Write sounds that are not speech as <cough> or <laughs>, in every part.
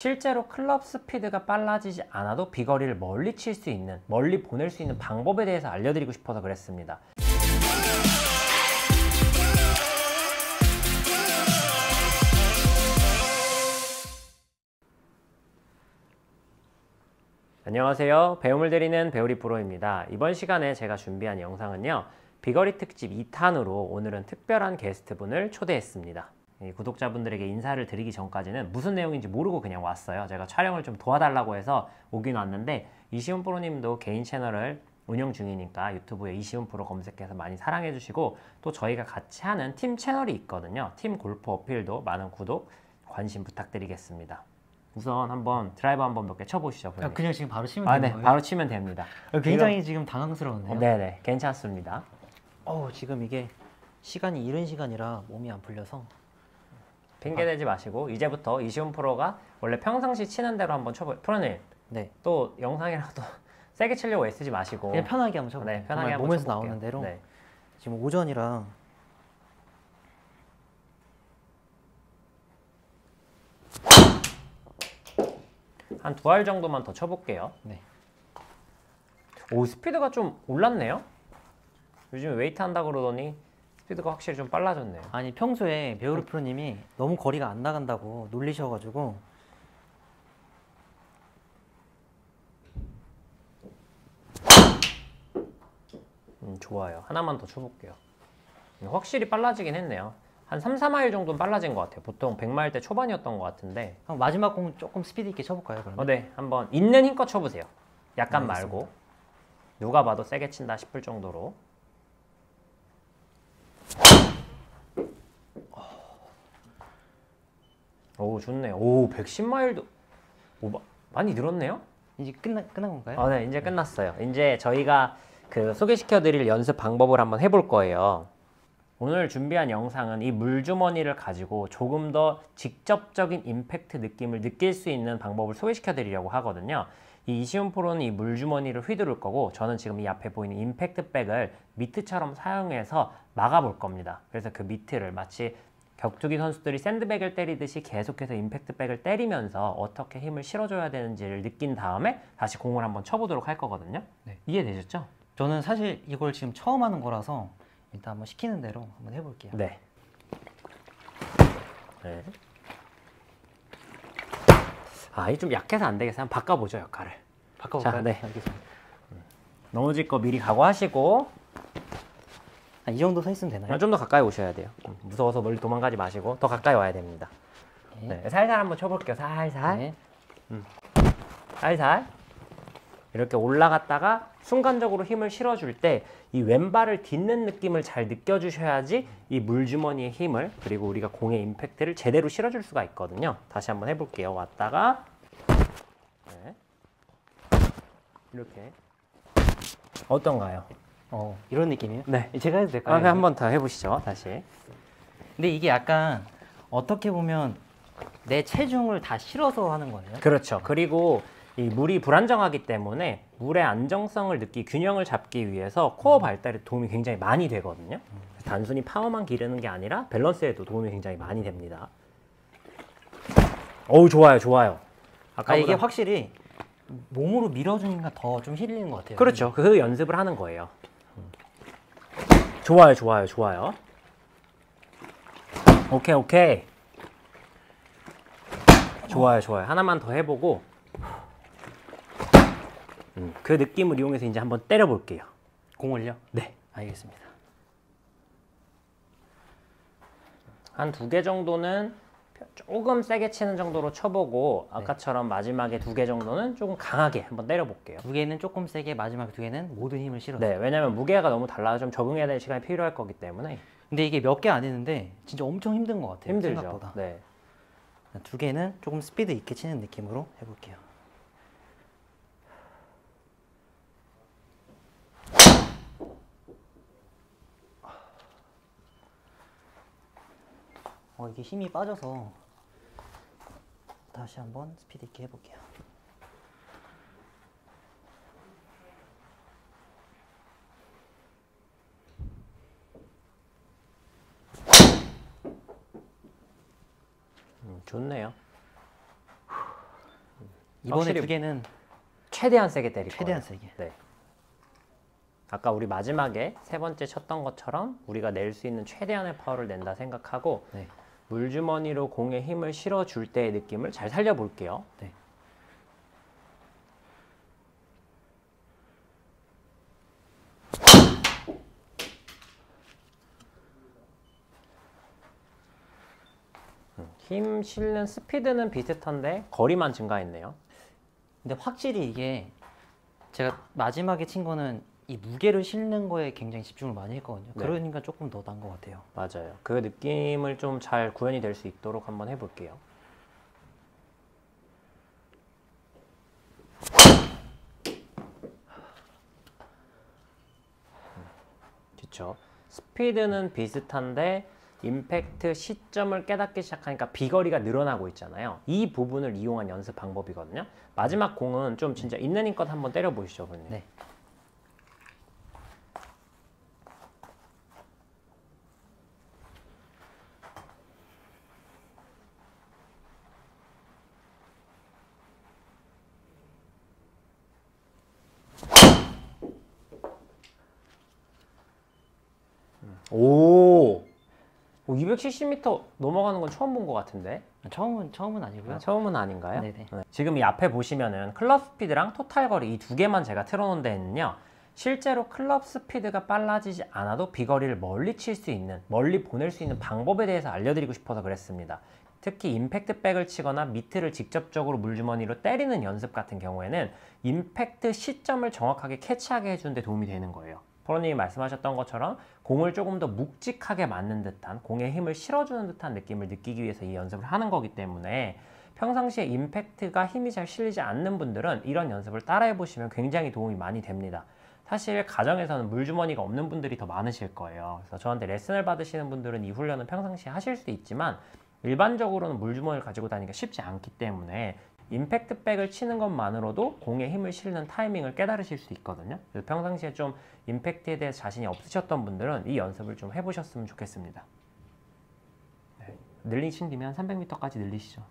실제로 클럽 스피드가 빨라지지 않아도 비거리를 멀리 칠 수 있는, 멀리 보낼 수 있는 방법에 대해서 알려드리고 싶어서 그랬습니다. 안녕하세요. 배움을 드리는 배우리 프로입니다. 이번 시간에 제가 준비한 영상은요. 비거리 특집 2탄으로 오늘은 특별한 게스트분을 초대했습니다. 구독자분들에게 인사를 드리기 전까지는 무슨 내용인지 모르고 그냥 왔어요. 제가 촬영을 좀 도와달라고 해서 오긴 왔는데 이시훈 프로님도 개인 채널을 운영 중이니까 유튜브에 이시훈 프로 검색해서 많이 사랑해 주시고 또 저희가 같이 하는 팀 채널이 있거든요. 팀 골프 어필도 많은 구독, 관심 부탁드리겠습니다. 우선 한번 드라이버 한번 몇 개 쳐보시죠. 아, 그냥 지금 바로 치면 아, 네, 거예요? 바로 치면 됩니다. 굉장히 지금 당황스러운데요. 네네, 괜찮습니다. 어 지금 이게 시간이 이른 시간이라 몸이 안 풀려서 핑계 대지 마시고 이제부터 이시훈 프로가 원래 평상시 치는 대로 한번 쳐보. 프로님 네 또 영상이라도 <laughs> 세게 치려고 애쓰지 마시고. 그냥 편하게 한번 쳐볼게요. 네, 편하게 한번 몸에서 쳐볼게요. 나오는 대로 네. 지금 오전이라 한두 알 정도만 더 쳐볼게요. 네. 오 스피드가 좀 올랐네요. 요즘 웨이트 한다 그러더니 스피드가 확실히 좀 빨라졌네요. 아니 평소에 음. 배우르 프로님이 너무 거리가 안 나간다고 놀리셔가지고 음, 좋아요. 하나만 더 쳐볼게요. 음, 확실히 빨라지긴 했네요. 한 3, 4마일 정도는 빨라진 것 같아요. 보통 100마일 때 초반이었던 것 같은데. 한번 마지막 공 조금 스피드 있게 쳐볼까요? 그러면 어, 네. 한번 있는 힘껏 쳐보세요. 약간 알겠습니다. 말고. 누가 봐도 세게 친다 싶을 정도로. 오, 좋네요. 오, 110마일도. 오, 마- 많이 늘었네요? 이제 끝나 끝난 건가요? 아, 네, 이제 끝났어요. 이제 저희가 그 소개시켜드릴 연습 방법을 한번 해볼 거예요. 오늘 준비한 영상은 이 물주머니를 가지고 조금 더 직접적인 임팩트 느낌을 느낄 수 있는 방법을 소개시켜 드리려고 하거든요. 이 이시훈 프로는 이 물주머니를 휘두를 거고 저는 지금 이 앞에 보이는 임팩트 백을 미트처럼 사용해서 막아볼 겁니다. 그래서 그 미트를 마치 격투기 선수들이 샌드백을 때리듯이 계속해서 임팩트 백을 때리면서 어떻게 힘을 실어줘야 되는지를 느낀 다음에 다시 공을 한번 쳐보도록 할 거거든요. 네. 이해되셨죠? 저는 사실 이걸 지금 처음 하는 거라서 일단 한번 시키는 대로 한번 해볼게요. 네. 네. 아, 이 좀 약해서 안 되겠어요. 한번 바꿔보죠, 역할을. 바꿔볼까요? 자, 네. 알겠습니다. 넘어질 거 미리 각오하시고 아, 이 정도 서 있으면 되나요? 좀 더 가까이 오셔야 돼요. 음, 무서워서 멀리 도망가지 마시고 더 가까이 와야 됩니다. 네. 네, 살살 한번 쳐볼게요. 살살. 네. 살살 이렇게 올라갔다가 순간적으로 힘을 실어줄 때 이 왼발을 딛는 느낌을 잘 느껴주셔야지 이 물주머니의 힘을 그리고 우리가 공의 임팩트를 제대로 실어줄 수가 있거든요. 다시 한번 해볼게요. 왔다가 네. 이렇게 어떤가요? 어 이런 느낌이에요? 네. 제가 해도 될까요? 아, 한번 더 해보시죠. 다시. 근데 이게 약간 어떻게 보면 내 체중을 다 실어서 하는 거네요. 그렇죠. 그리고 이 물이 불안정하기 때문에 물의 안정성을 느끼 균형을 잡기 위해서 코어 발달에 도움이 굉장히 많이 되거든요. 그래서 단순히 파워만 기르는 게 아니라 밸런스에도 도움이 굉장히 많이 됩니다. 어우 좋아요, 좋아요. 아 아까 이게 확실히 몸으로 밀어주니까 더 좀 힐리는 것 같아요. 그렇죠. 그 연습을 하는 거예요. 음. 좋아요, 좋아요, 좋아요. 오케이, 오케이. 좋아요, 좋아요. 하나만 더 해보고 음, 그 느낌을 이용해서 이제 한번 때려 볼게요. 공을요? 네. 알겠습니다. 한 두 개 정도는 조금 세게 치는 정도로 쳐보고 아까처럼 마지막에 두 개 정도는 조금 강하게 한번 때려볼게요. 두 개는 조금 세게 마지막 두 개는 모든 힘을 실어서. 네, 왜냐면 무게가 너무 달라서 좀 적응해야 될 시간이 필요할 거기 때문에 근데 이게 몇 개 안 했는데 진짜 엄청 힘든 것 같아요. 힘들죠. 생각보다. 네. 두 개는 조금 스피드 있게 치는 느낌으로 해볼게요. 어, 이게 힘이 빠져서 다시 한번 스피드 있게 해볼게요. 좋네요. 이번에 두 개는 최대한 세게 때릴 최대한 거예요. 세게. 네. 아까 우리 마지막에 세 번째 쳤던 것처럼 우리가 낼 수 있는 최대한의 파워를 낸다 생각하고 네. 물주머니로 공에 힘을 실어줄 때의 느낌을 잘 살려볼게요. 네. 힘 실는 스피드는 비슷한데 거리만 증가했네요. 근데 확실히 이게 제가 마지막에 친 거는 이 무게를 실는 거에 굉장히 집중을 많이 했거든요. 네. 그러니까 조금 더 난 것 같아요. 맞아요. 그 느낌을 좀 잘 구현이 될 수 있도록 한번 해볼게요. 그렇죠. 스피드는 비슷한데 임팩트 시점을 깨닫기 시작하니까 비거리가 늘어나고 있잖아요. 이 부분을 이용한 연습 방법이거든요. 마지막 공은 좀 진짜 있는 힘껏 한번 때려 보시죠, 분님. 네. 오, 270m 넘어가는 건 처음 본 것 같은데. 처음은 처음은 아니고요. 아, 처음은 아닌가요? 네네. 네. 지금 이 앞에 보시면은 클럽 스피드랑 토탈 거리 이 두 개만 제가 틀어놓은 데는요. 실제로 클럽 스피드가 빨라지지 않아도 비거리를 멀리 칠 수 있는, 멀리 보낼 수 있는 방법에 대해서 알려드리고 싶어서 그랬습니다. 특히 임팩트 백을 치거나 미트를 직접적으로 물주머니로 때리는 연습 같은 경우에는 임팩트 시점을 정확하게 캐치하게 해주는 데 도움이 되는 거예요. 프로님이 말씀하셨던 것처럼 공을 조금 더 묵직하게 맞는 듯한 공에 힘을 실어주는 듯한 느낌을 느끼기 위해서 이 연습을 하는 거기 때문에 평상시에 임팩트가 힘이 잘 실리지 않는 분들은 이런 연습을 따라해 보시면 굉장히 도움이 많이 됩니다. 사실 가정에서는 물주머니가 없는 분들이 더 많으실 거예요. 그래서 저한테 레슨을 받으시는 분들은 이 훈련은 평상시에 하실 수 있지만 일반적으로는 물주머니를 가지고 다니기가 쉽지 않기 때문에 임팩트 백을 치는 것만으로도 공에 힘을 실는 타이밍을 깨달으실 수 있거든요. 그래서 평상시에 좀 임팩트에 대해서 자신이 없으셨던 분들은 이 연습을 좀 해보셨으면 좋겠습니다. 네. 늘리신 뒤면 300m까지 늘리시죠.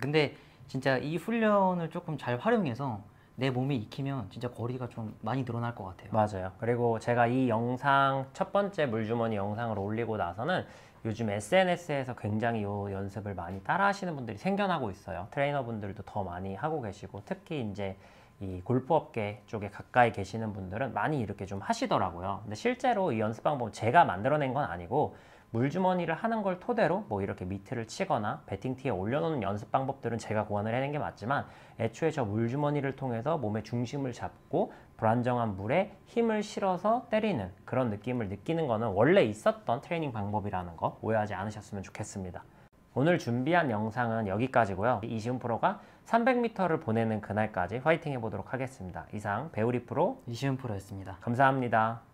근데 진짜 이 훈련을 조금 잘 활용해서 내 몸에 익히면 진짜 거리가 좀 많이 늘어날 것 같아요. 맞아요. 그리고 제가 이 영상 첫 번째 물주머니 영상을 올리고 나서는 요즘 SNS에서 굉장히 이 연습을 많이 따라 하시는 분들이 생겨나고 있어요. 트레이너분들도 더 많이 하고 계시고 특히 이제 이 골프업계 쪽에 가까이 계시는 분들은 많이 이렇게 좀 하시더라고요. 근데 실제로 이 연습 방법은 제가 만들어낸 건 아니고 물주머니를 하는 걸 토대로 뭐 이렇게 미트를 치거나 배팅티에 올려놓는 연습 방법들은 제가 고안을 해낸 게 맞지만 애초에 저 물주머니를 통해서 몸의 중심을 잡고 불안정한 물에 힘을 실어서 때리는 그런 느낌을 느끼는 거는 원래 있었던 트레이닝 방법이라는 거 오해하지 않으셨으면 좋겠습니다. 오늘 준비한 영상은 여기까지고요. 이시훈 프로가 300m를 보내는 그날까지 화이팅 해보도록 하겠습니다. 이상 배우리 프로 이시은 프로였습니다. 감사합니다.